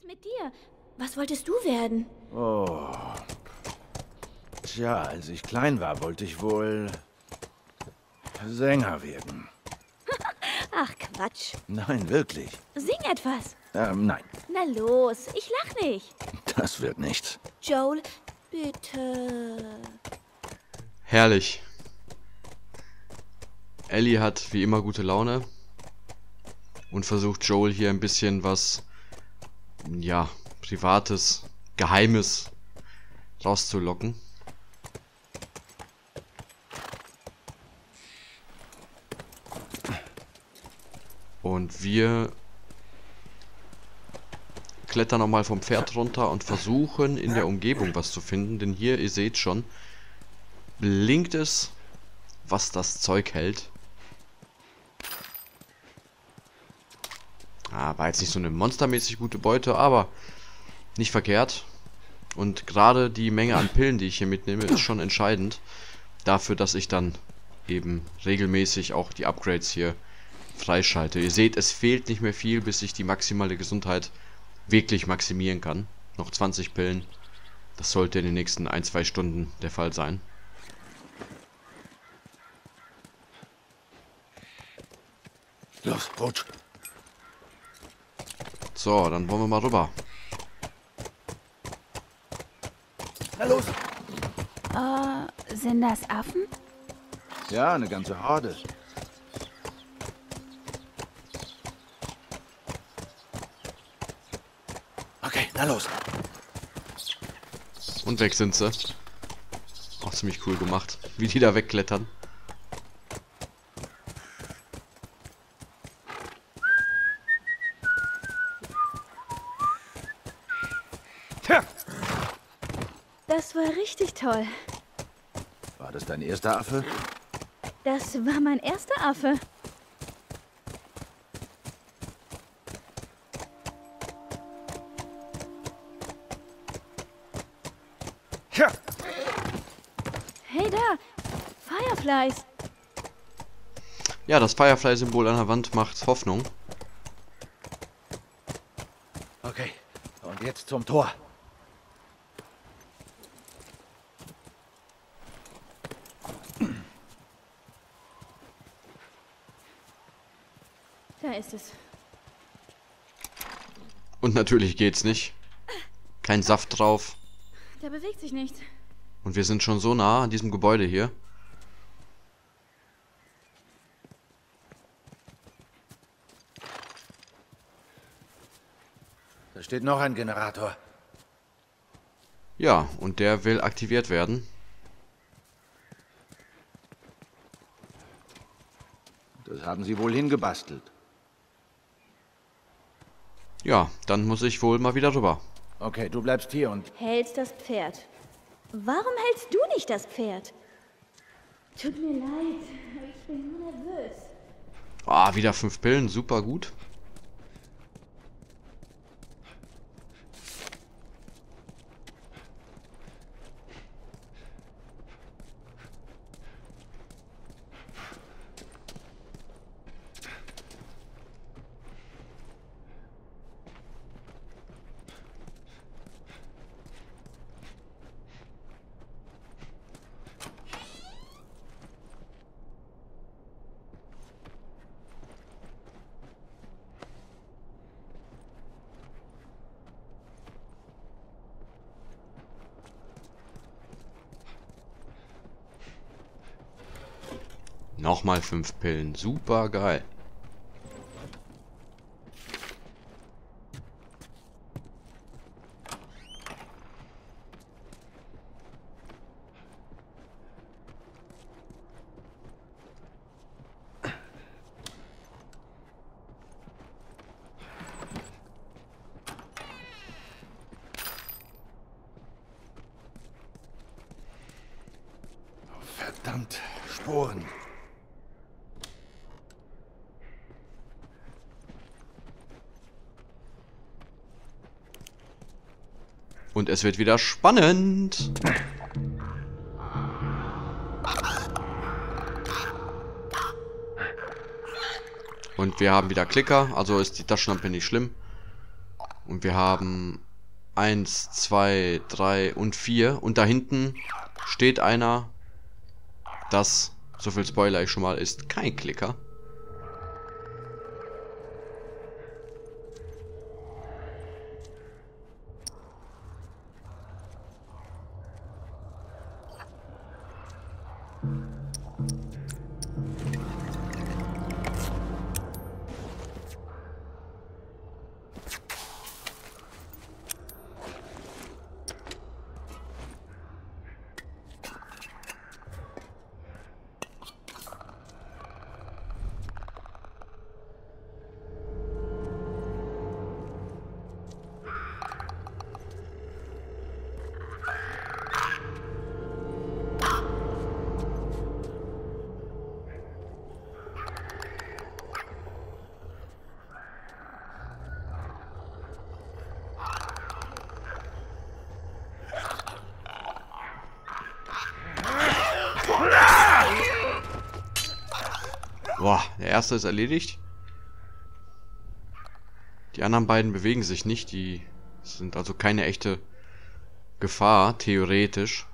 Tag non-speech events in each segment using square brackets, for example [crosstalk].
ist mit dir? Was wolltest du werden? Oh. Tja, als ich klein war, wollte ich wohl Sänger werden. [laughs] Ach, Quatsch. Nein, wirklich. Sing etwas. Ähm, nein, Na los, ich lach nicht. das wird nichts. Joel, bitte. Herrlich. Ellie hat wie immer gute Laune und versucht Joel hier ein bisschen was, ja, privates, geheimes rauszulocken. Und wir klettern nochmal vom Pferd runter und versuchen in der Umgebung was zu finden, denn hier, ihr seht schon, blinkt es, was das Zeug hält. Ah, war jetzt nicht so eine monstermäßig gute Beute, aber nicht verkehrt. Und gerade die Menge an Pillen, die ich hier mitnehme, ist schon entscheidend dafür, dass ich dann eben regelmäßig auch die Upgrades hier freischalte. Ihr seht, es fehlt nicht mehr viel, bis ich die maximale Gesundheit wirklich maximieren kann. Noch 20 Pillen. Das sollte in den nächsten 1-2 Stunden der Fall sein. Los, rutsch. So, dann wollen wir mal rüber. Na los. Äh, sind das Affen? Ja, eine ganze Horde. Okay, na los. Und weg sind sie. Auch ziemlich cool gemacht. Wie die da wegklettern. Tja, Das war richtig toll. war das dein erster Affe? Das war mein erster Affe. Tja, Hey da, Fireflies. Ja, das Firefly-Symbol an der Wand macht Hoffnung. okay. Und jetzt zum Tor. Da ist es. Und natürlich geht's nicht. Kein Saft drauf. Da bewegt sich nichts. Und wir sind schon so nah an diesem Gebäude hier. Da steht noch ein Generator. Ja, und der will aktiviert werden. Das haben sie wohl hingebastelt. Ja, dann muss ich wohl mal wieder rüber. Okay, du bleibst hier und Hältst das Pferd. Warum hältst du nicht das Pferd? Tut mir leid, ich bin nur nervös. Ah, wieder fünf Pillen, super gut. Nochmal fünf Pillen, super geil. verdammt Sporen. Und es wird wieder spannend. Und wir haben wieder Klicker, also ist die Taschenlampe nicht schlimm. Und wir haben eins, zwei, drei und vier. Und da hinten steht einer. Das, so viel Spoiler ich schon mal, ist kein Klicker. Der erste ist erledigt. Die anderen beiden bewegen sich nicht, die sind also keine echte Gefahr, theoretisch.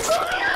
Oh,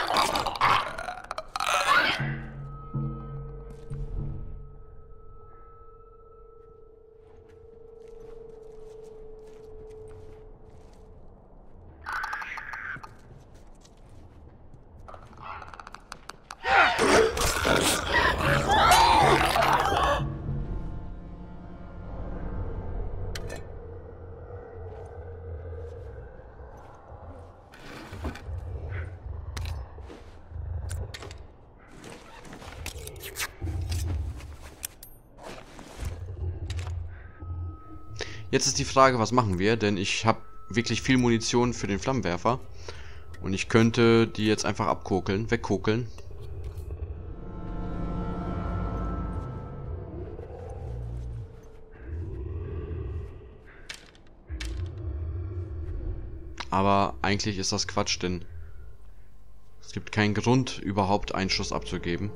Jetzt ist die Frage, was machen wir? Denn ich habe wirklich viel Munition für den Flammenwerfer. Und ich könnte die jetzt einfach abkokeln, wegkokeln. Aber eigentlich ist das Quatsch, denn es gibt keinen Grund, überhaupt einen Schuss abzugeben.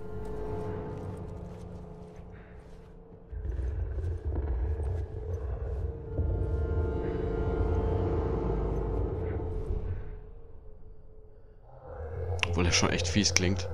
Obwohl er schon echt fies klingt.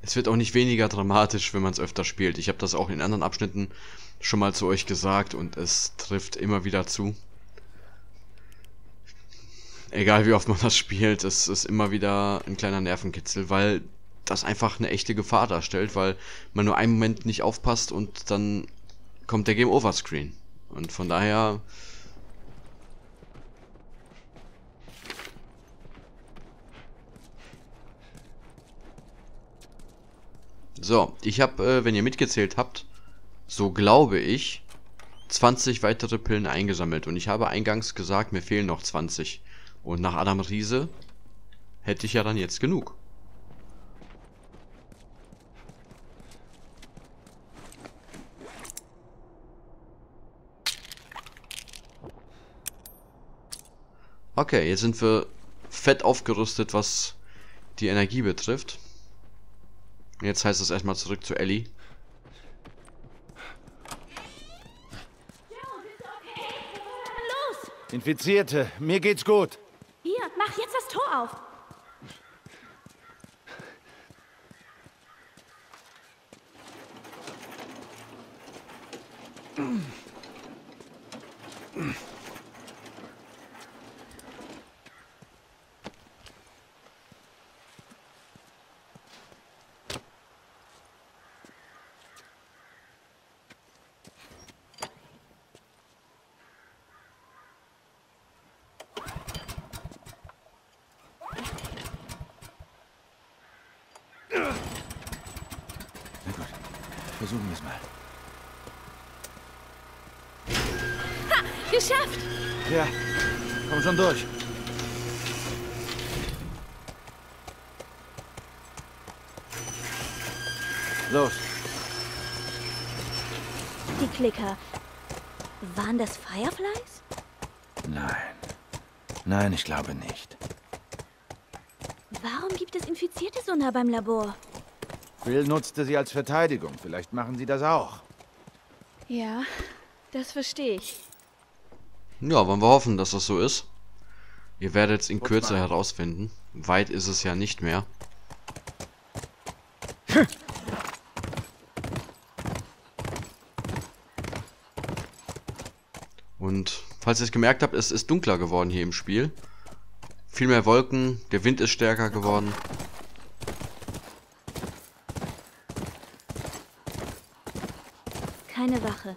Es wird auch nicht weniger dramatisch, wenn man es öfter spielt. Ich habe das auch in anderen Abschnitten schon mal zu euch gesagt und es trifft immer wieder zu. Egal wie oft man das spielt, es ist immer wieder ein kleiner Nervenkitzel, weil das einfach eine echte Gefahr darstellt, weil man nur einen Moment nicht aufpasst und dann kommt der Game Over Screen. Und von daher So, ich habe, äh, wenn ihr mitgezählt habt, so glaube ich, 20 weitere Pillen eingesammelt. Und ich habe eingangs gesagt, mir fehlen noch 20. Und nach Adam Riese hätte ich ja dann jetzt genug. Okay, jetzt sind wir fett aufgerüstet, was die Energie betrifft. Jetzt heißt es erstmal zurück zu Ellie. Infizierte, mir geht's gut. Hier, mach jetzt das Tor auf. Na versuchen wir es mal. Geschafft! Ja, komm schon durch. Los, Die Klicker. Waren das Fireflies? nein. Nein, ich glaube nicht. Warum gibt es Infizierte so nah beim Labor? Phil nutzte sie als Verteidigung. Vielleicht machen sie das auch. Ja, das verstehe ich. Ja, wollen wir hoffen, dass das so ist. Ihr werdet es in Kürze mal. herausfinden. Weit ist es ja nicht mehr. Und falls ihr es gemerkt habt, es ist dunkler geworden hier im Spiel. Viel mehr Wolken, der Wind ist stärker geworden. Keine Wache.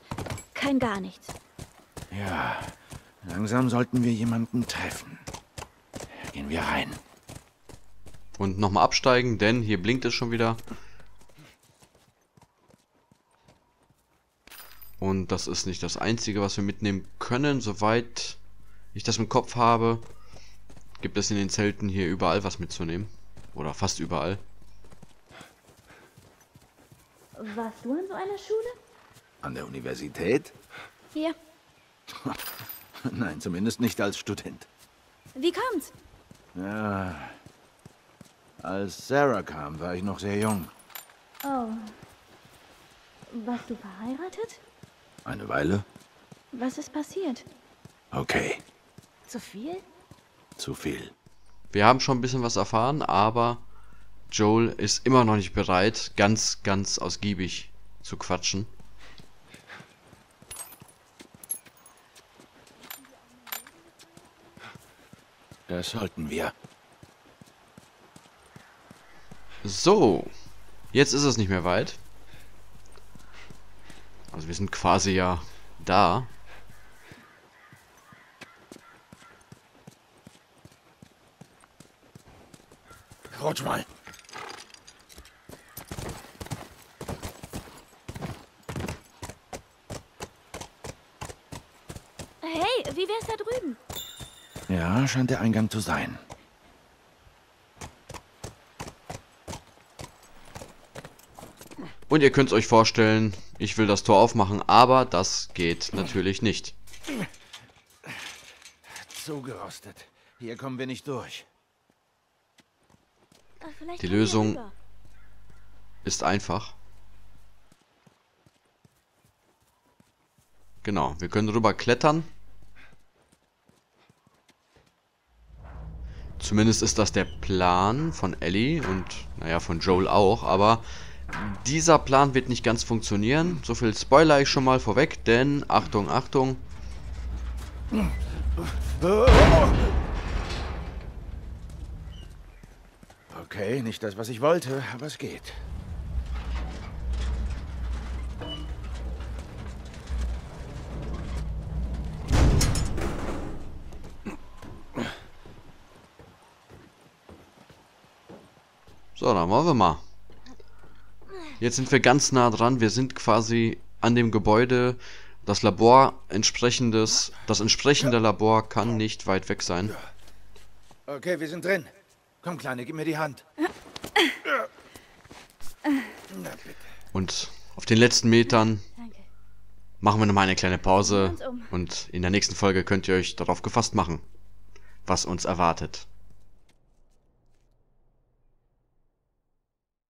Kein gar nichts. Ja, langsam sollten wir jemanden treffen. Gehen wir rein. Und nochmal absteigen, denn hier blinkt es schon wieder. Und das ist nicht das Einzige, was wir mitnehmen können. Soweit ich das im Kopf habe, gibt es in den Zelten hier überall was mitzunehmen. Oder fast überall. Warst du an so einer Schule? An der Universität? Hier. [laughs] Nein, zumindest nicht als Student. Wie kommt's? Ja. Als Sarah kam, war ich noch sehr jung. Oh. Warst du verheiratet? Eine Weile? Was ist passiert? Okay, Zu viel? zu viel. Wir haben schon ein bisschen was erfahren, aber Joel ist immer noch nicht bereit, ganz, ganz ausgiebig zu quatschen. Das sollten wir. So, jetzt ist es nicht mehr weit. Also wir sind quasi ja da. Rutsch mal. Hey, wie wär's da drüben? Ja, scheint der Eingang zu sein. Und ihr könnt euch vorstellen, ich will das Tor aufmachen, aber das geht natürlich nicht. Zugerostet. Hier kommen wir nicht durch. Die Lösung-. Ist einfach. Genau, wir können rüber klettern. Zumindest ist das der Plan von Ellie und naja von Joel auch, aber dieser Plan wird nicht ganz funktionieren. So viel spoiler ich schon mal vorweg, denn Achtung, Achtung, Okay, nicht das, was ich wollte, aber es geht. So, dann wollen wir mal. Jetzt sind wir ganz nah dran. Wir sind quasi an dem Gebäude. Das Labor entsprechendes, das entsprechende Labor kann nicht weit weg sein. Okay, wir sind drin. Komm, Kleine, gib mir die Hand. Na bitte. Und auf den letzten Metern machen wir nochmal eine kleine Pause. Und in der nächsten Folge könnt ihr euch darauf gefasst machen. was uns erwartet.